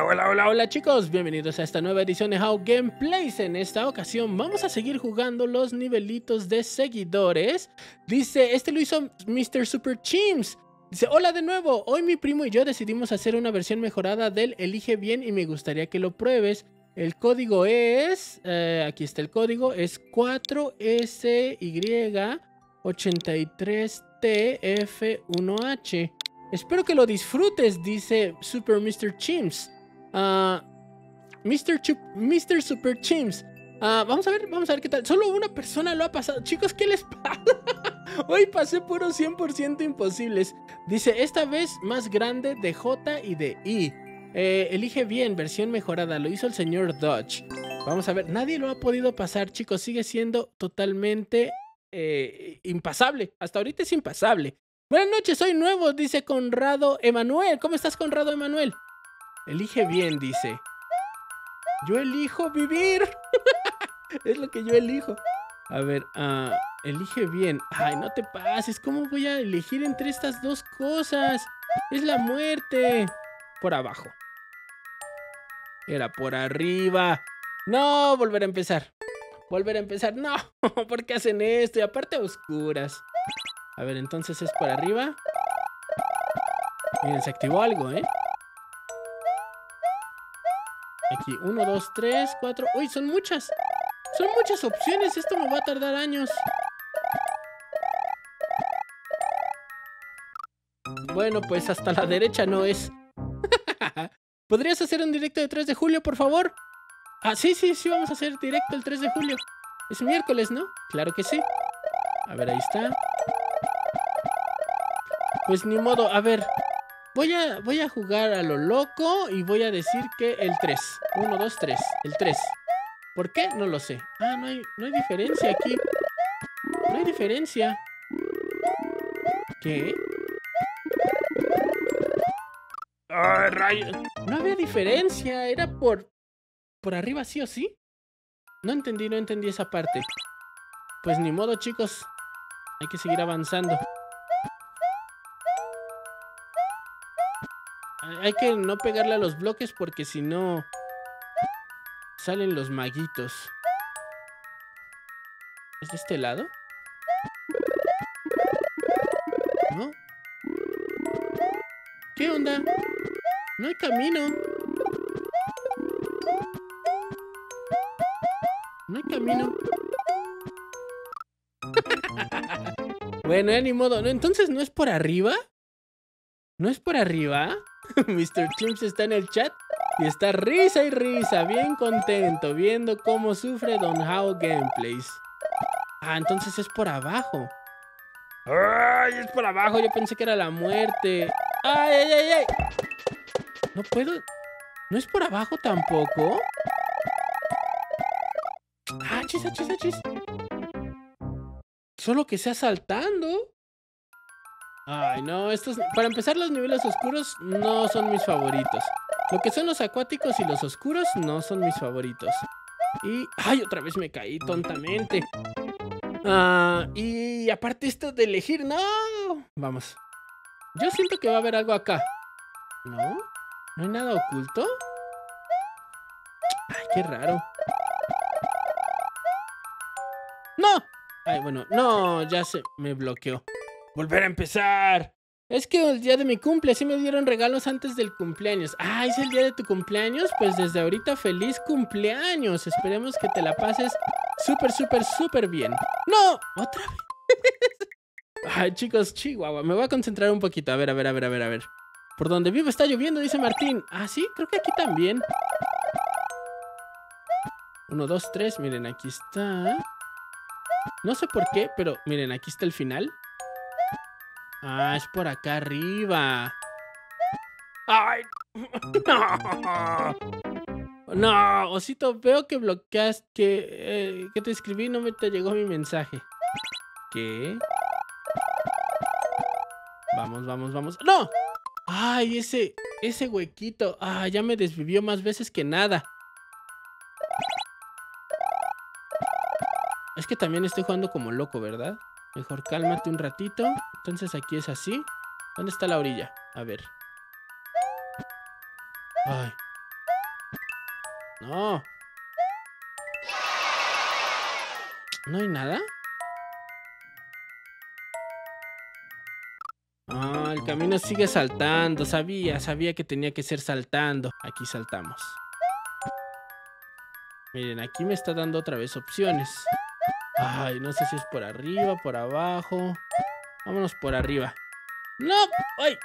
Hola, hola, hola, chicos, bienvenidos a esta nueva edición de How Gameplays. En esta ocasión vamos a seguir jugando los nivelitos de seguidores. Dice, este lo hizo Mr. Super Chimps. Dice, hola de nuevo, hoy mi primo y yo decidimos hacer una versión mejorada del Elige Bien y me gustaría que lo pruebes. El código es, eh, aquí está el código, es 4SY83TF1H. Espero que lo disfrutes, dice Super Mr. Chimps. Ah, Mr. Mr. Super Chimps. Ah, vamos a ver, vamos a ver qué tal. Solo una persona lo ha pasado. Chicos, ¿qué les pasa? Hoy pasé puro 100% imposibles. Dice, esta vez más grande de J y de I. Eh, elige bien, versión mejorada. Lo hizo el señor Dodge. Vamos a ver, nadie lo ha podido pasar, chicos. Sigue siendo totalmente eh, impasable. Hasta ahorita es impasable. Buenas noches, soy nuevo, dice Conrado Emanuel. ¿Cómo estás, Conrado Emanuel? Elige bien, dice. Yo elijo vivir. es lo que yo elijo. A ver, uh, elige bien. Ay, no te pases. ¿Cómo voy a elegir entre estas dos cosas? Es la muerte. Por abajo. Era por arriba. No, volver a empezar. Volver a empezar. No, ¿por qué hacen esto? Y aparte a oscuras. A ver, entonces es por arriba. Miren, se activó algo, ¿eh? Aquí, 1, 2, 3, 4. ¡Uy, son muchas! Son muchas opciones. Esto me va a tardar años. Bueno, pues hasta la derecha no es. ¿Podrías hacer un directo de 3 de julio, por favor? Ah, sí, sí, sí, vamos a hacer directo el 3 de julio. Es miércoles, ¿no? Claro que sí. A ver, ahí está. Pues ni modo, a ver. Voy a, voy a jugar a lo loco y voy a decir que el 3. 1, 2, 3. El 3. ¿Por qué? No lo sé. Ah, no hay, no hay diferencia aquí. No hay diferencia. ¿Qué? ¡Ay, rayos! No había diferencia. Era por... Por arriba sí o sí. No entendí, no entendí esa parte. Pues ni modo, chicos. Hay que seguir avanzando. Hay que no pegarle a los bloques porque si no salen los maguitos. ¿Es de este lado? ¿No? ¿Qué onda? No hay camino. No hay camino. bueno, ya ni modo. Entonces, ¿no es por arriba? ¿No es por arriba? Mr. Chimps está en el chat y está risa y risa, bien contento, viendo cómo sufre Don How Gameplays. Ah, entonces es por abajo. ¡Ay, es por abajo! Yo pensé que era la muerte. ¡Ay, ay, ay, ay! No puedo... ¿No es por abajo tampoco? ¡Ah, chis, ah, chis, ah, chis! Solo que sea saltando. Ay, no, estos... Para empezar, los niveles oscuros no son mis favoritos. Lo que son los acuáticos y los oscuros no son mis favoritos. Y... ¡Ay, otra vez me caí tontamente! Ah, y aparte esto de elegir... ¡No! Vamos. Yo siento que va a haber algo acá. ¿No? ¿No hay nada oculto? Ay, qué raro. ¡No! Ay, bueno, no, ya se me bloqueó. Volver a empezar. Es que el día de mi cumple, así me dieron regalos antes del cumpleaños. Ah, es el día de tu cumpleaños. Pues desde ahorita feliz cumpleaños. Esperemos que te la pases súper, súper, súper bien. ¡No! ¿Otra vez? Ay, chicos, chihuahua. Me voy a concentrar un poquito. A ver, a ver, a ver, a ver, a ver. Por donde vivo está lloviendo, dice Martín. Ah, sí, creo que aquí también. Uno, dos, tres. Miren, aquí está. No sé por qué, pero miren, aquí está el final. Ah, es por acá arriba. ¡Ay! ¡No! No, Osito, veo que bloqueaste, que, eh, que te escribí no me te llegó mi mensaje. ¿Qué? Vamos, vamos, vamos. ¡No! ¡Ay, ese, ese huequito! ¡Ah, ya me desvivió más veces que nada! Es que también estoy jugando como loco, ¿verdad? Mejor cálmate un ratito. Entonces aquí es así. ¿Dónde está la orilla? A ver. Ay. No. ¿No hay nada? Ah, el camino sigue saltando. Sabía, sabía que tenía que ser saltando. Aquí saltamos. Miren, aquí me está dando otra vez opciones. Ay, no sé si es por arriba, por abajo. Vámonos por arriba. ¡No! ¡Ay!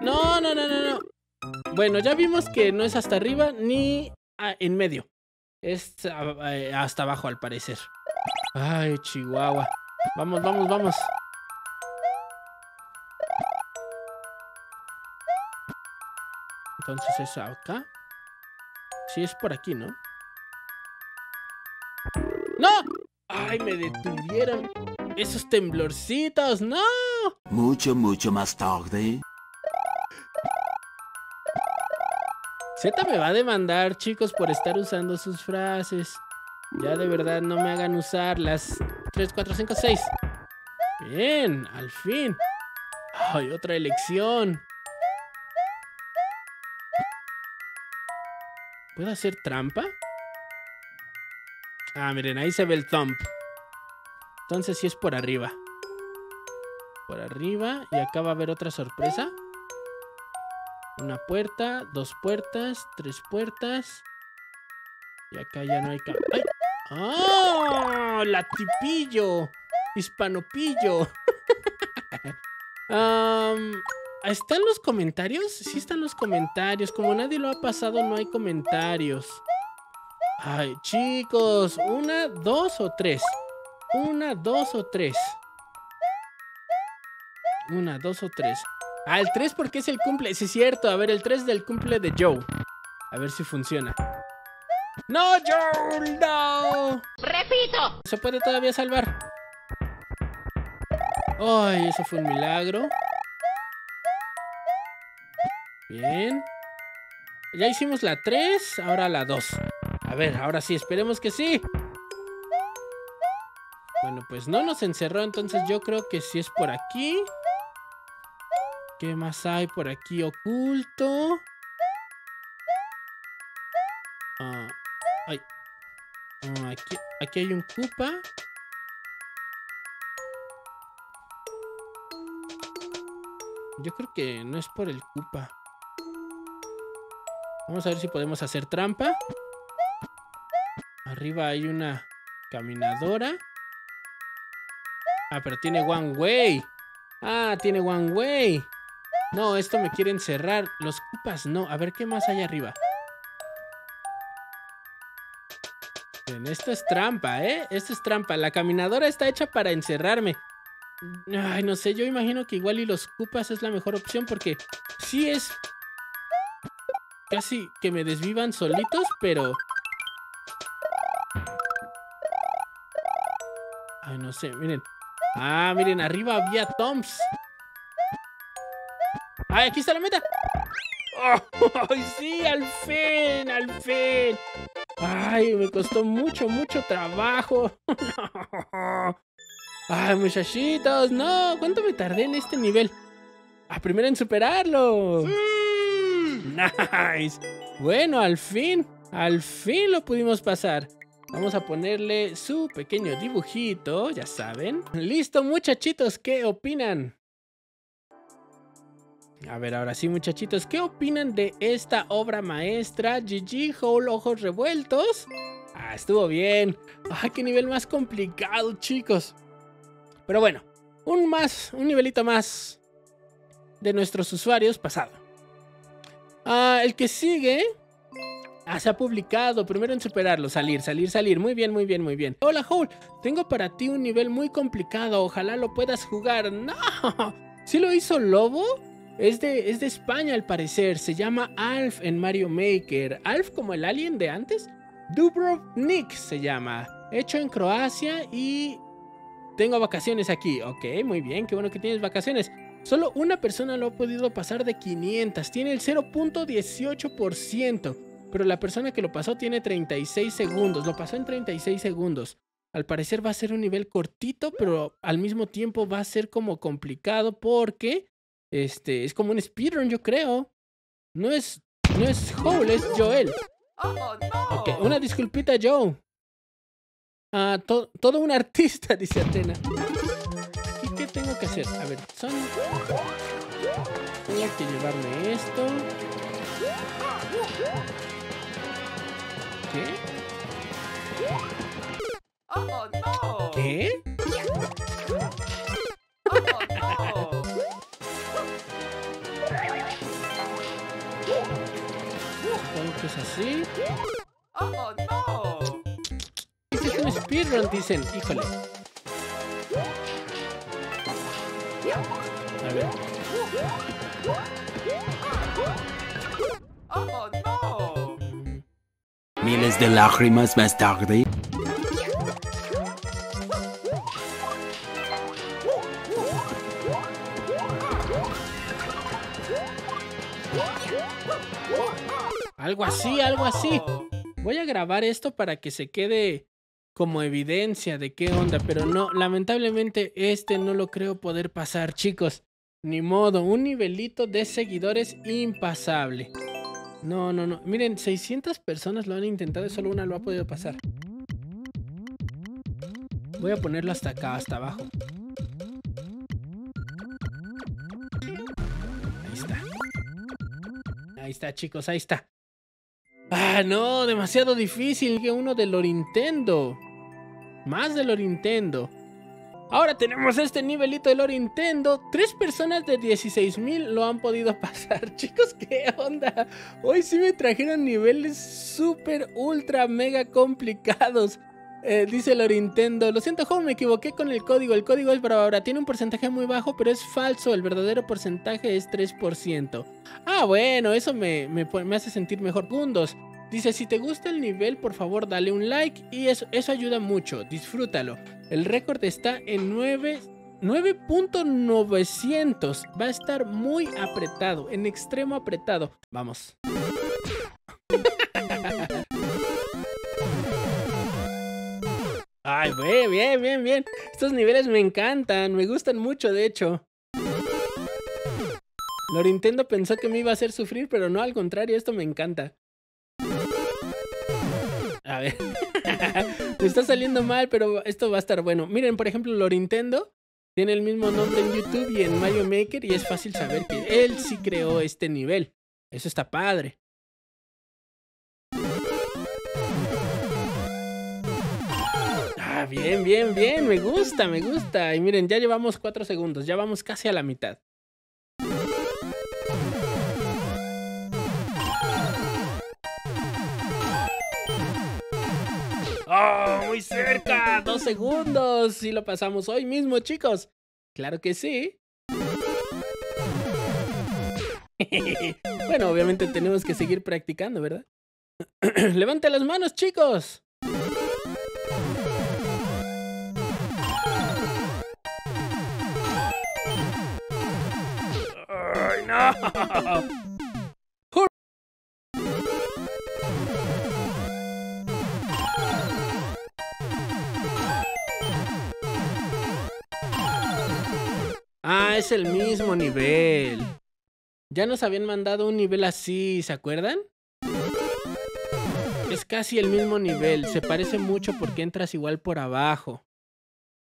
No, no, no, no, no. Bueno, ya vimos que no es hasta arriba ni en medio. Es eh, hasta abajo al parecer. Ay, Chihuahua. Vamos, vamos, vamos. Entonces es acá. Sí, es por aquí. ¡No! ¡Ay, me detuvieron! ¡Esos temblorcitos! ¡No! Mucho, mucho más tarde. Z me va a demandar, chicos, por estar usando sus frases. Ya de verdad no me hagan usar las 3, 4, 5, 6. Bien, al fin. Ay, otra elección. ¿Puedo hacer trampa? Ah, miren, ahí se ve el thumb. Entonces sí es por arriba. Por arriba. Y acá va a haber otra sorpresa. Una puerta, dos puertas, tres puertas. Y acá ya no hay... ¡Ay! ¡Ah! ¡La tipillo! Hispanopillo. ¿Están los comentarios? Sí están los comentarios. Como nadie lo ha pasado, no hay comentarios. Ay, chicos. ¿Una, dos o tres? Una, dos o tres. Una, dos o tres. Ah, el 3 porque es el cumple. Sí, es cierto. A ver, el 3 del cumple de Joe. A ver si funciona. ¡No, Joe! ¡No! ¡Repito! ¿Se puede todavía salvar? ¡Ay, eso fue un milagro! Bien. Ya hicimos la 3, ahora la 2. A ver, ahora sí, esperemos que sí. Bueno, pues no nos encerró, entonces yo creo que sí es por aquí. ¿Qué más hay por aquí oculto? Ah, ay. Ah, aquí, aquí hay un Koopa. Yo creo que no es por el Koopa. Vamos a ver si podemos hacer trampa. Arriba hay una caminadora. Ah, pero tiene one way. Ah, tiene one way. No, esto me quiere encerrar. Los cupas no. A ver qué más hay arriba. Bien, esto es trampa, ¿eh? Esto es trampa. La caminadora está hecha para encerrarme. Ay, no sé, yo imagino que igual y los cupas es la mejor opción porque sí es casi que me desvivan solitos, pero... Ay, no sé, miren. Ah, miren, arriba había Toms. ¡Ay, aquí está la meta! ¡Ay, sí! ¡Al fin! ¡Al fin! ¡Ay, me costó mucho, mucho trabajo! ¡Ay, muchachitos! ¡No! ¿Cuánto me tardé en este nivel? ¡Ah, primero en superarlo! ¡Nice! Bueno, al fin, al fin lo pudimos pasar. Vamos a ponerle su pequeño dibujito, ya saben. Listo, muchachitos, ¿qué opinan? A ver, ahora sí, muchachitos, ¿qué opinan de esta obra maestra? GG Hole Ojos Revueltos. Ah, estuvo bien. Ay, qué nivel más complicado, chicos. Pero bueno, un más, un nivelito más de nuestros usuarios pasado. Ah, el que sigue. Ah, se ha publicado. Primero en superarlo. Salir, salir, salir. Muy bien, muy bien, muy bien. Hola, Hole. Tengo para ti un nivel muy complicado. Ojalá lo puedas jugar. No. ¿Sí lo hizo Lobo? Es de, es de España al parecer. Se llama Alf en Mario Maker. Alf como el alien de antes. Dubrovnik se llama. Hecho en Croacia y tengo vacaciones aquí. Ok, muy bien. Qué bueno que tienes vacaciones. Solo una persona lo ha podido pasar de 500. Tiene el 0.18%. Pero la persona que lo pasó tiene 36 segundos. Lo pasó en 36 segundos. Al parecer va a ser un nivel cortito, pero al mismo tiempo va a ser como complicado porque este, es como un speedrun, yo creo. No es, no es Hole, es Joel. Ok, una disculpita, Joe. Ah, to- todo un artista, dice Atena. ¿Y qué tengo que hacer? A ver, son. Tengo que llevarme esto. ¿Qué? ¿Qué? Supongo que es así. Este es un speedrun, dicen. Híjole. A ver. Miles de lágrimas más tarde. Algo así, algo así. Voy a grabar esto para que se quede como evidencia de qué onda, pero no, lamentablemente este no lo creo poder pasar, chicos. Ni modo, un nivelito de seguidores impasable. No, no, no. Miren, 600 personas lo han intentado y solo una lo ha podido pasar. Voy a ponerlo hasta acá, hasta abajo. Ahí está. Ahí está, chicos, ahí está. Ah, no, demasiado difícil que uno de lo Nintendo. Más de lo Nintendo. Ahora tenemos este nivelito de lo Nintendo. Tres personas de 16.000 lo han podido pasar. Chicos, ¿qué onda? Hoy sí me trajeron niveles súper, ultra, mega complicados. Eh, dice lo Nintendo. Lo siento, joven, me equivoqué con el código. El código es ahora. Tiene un porcentaje muy bajo, pero es falso. El verdadero porcentaje es 3%. Ah, bueno, eso me, me, hace sentir mejor. Segundos. Dice, si te gusta el nivel, por favor dale un like y eso, ayuda mucho, disfrútalo. El récord está en 9 9.900. Va a estar muy apretado, en extremo apretado. Vamos. Ay, bien, bien, bien, bien. Estos niveles me encantan, me gustan mucho, de hecho. Lo Nintendo pensó que me iba a hacer sufrir, pero no, al contrario, esto me encanta. A ver. está saliendo mal, pero esto va a estar bueno. Miren, por ejemplo, lo Nintendo tiene el mismo nombre en YouTube y en Mario Maker y es fácil saber que él sí creó este nivel. Eso está padre. Ah, bien, bien, bien. Me gusta, me gusta. Y miren, ya llevamos cuatro segundos. Ya vamos casi a la mitad. ¡Oh, muy cerca! ¡Dos segundos! Y lo pasamos hoy mismo, chicos. Claro que sí. bueno, obviamente tenemos que seguir practicando, ¿verdad? Levante las manos, chicos. ¡Ay, no! Es el mismo nivel. Ya nos habían mandado un nivel así, ¿se acuerdan? Es casi el mismo nivel, se parece mucho porque entras igual por abajo.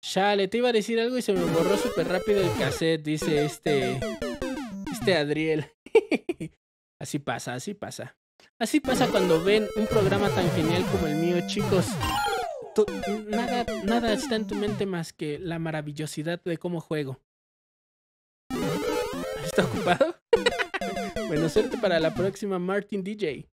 Chale, te iba a decir algo y se me borró súper rápido el cassette, dice este. Este Adriel. así pasa, así pasa. Así pasa cuando ven un programa tan genial como el mío, chicos. Nada, nada está en tu mente más que la maravillosidad de cómo juego. ¿Está ocupado? bueno, suerte para la próxima Martin DJ.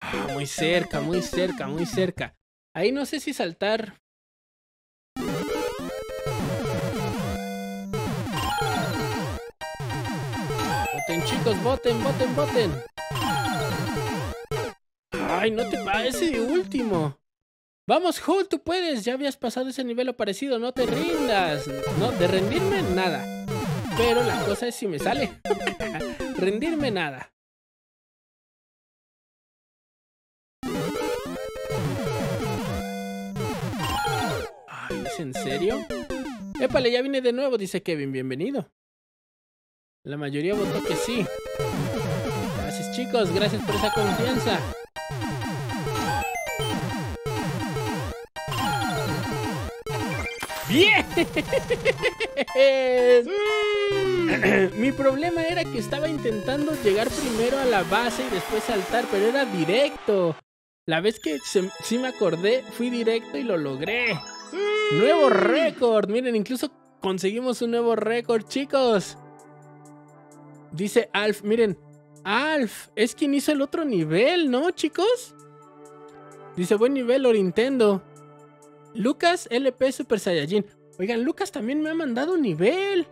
Ah, muy cerca, muy cerca, muy cerca. Ahí no sé si saltar. Voten chicos, voten, voten, voten. Ay, no te parece último. Vamos, Hulk, tú puedes. Ya habías pasado ese nivel parecido. No te rindas. No, de rendirme nada. Pero la cosa es si me sale. rendirme nada. ¿Es en serio? Épale, ya vine de nuevo, dice Kevin. Bienvenido. La mayoría votó que sí. Chicos, gracias por esa confianza. ¡Bien! Mi problema era que estaba intentando llegar primero a la base y después saltar, pero era directo. La vez que sí me acordé, fui directo y lo logré. Nuevo récord. Miren, incluso conseguimos un nuevo récord, chicos. Dice Alf, miren, Alf es quien hizo el otro nivel, ¿no, chicos? Dice, buen nivel, Nintendo. Lucas LP Super Saiyajin. Oigan, Lucas también me ha mandado un nivel.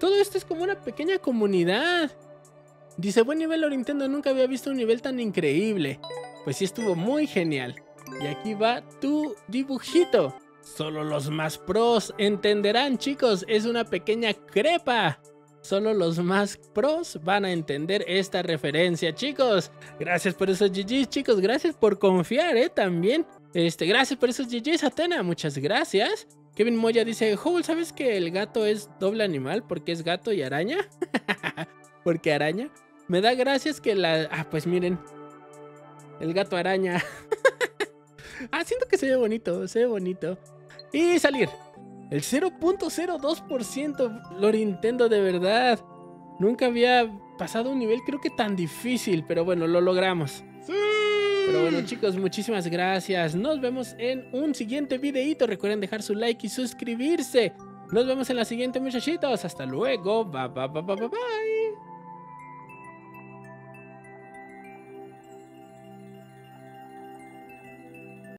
Todo esto es como una pequeña comunidad. Dice, buen nivel Nintendo, nunca había visto un nivel tan increíble. Pues sí estuvo muy genial. Y aquí va tu dibujito. Solo los más pros entenderán, chicos. Es una pequeña crepa. Solo los más pros van a entender esta referencia, chicos. Gracias por esos GGs, chicos. Gracias por confiar, eh, también. Este, gracias por esos GGs, Atena. Muchas gracias. Kevin Moya dice, ¿sabes que el gato es doble animal porque es gato y araña? porque araña. Me da gracias que la... Ah, pues miren. El gato araña. ah, siento que se ve bonito, se ve bonito. Y salir. El 0.02% lo Nintendo de verdad. Nunca había pasado un nivel creo que tan difícil, pero bueno, lo logramos. Pero bueno chicos, muchísimas gracias. Nos vemos en un siguiente videito. Recuerden dejar su like y suscribirse. Nos vemos en la siguiente muchachitos. Hasta luego. Bye bye bye bye bye.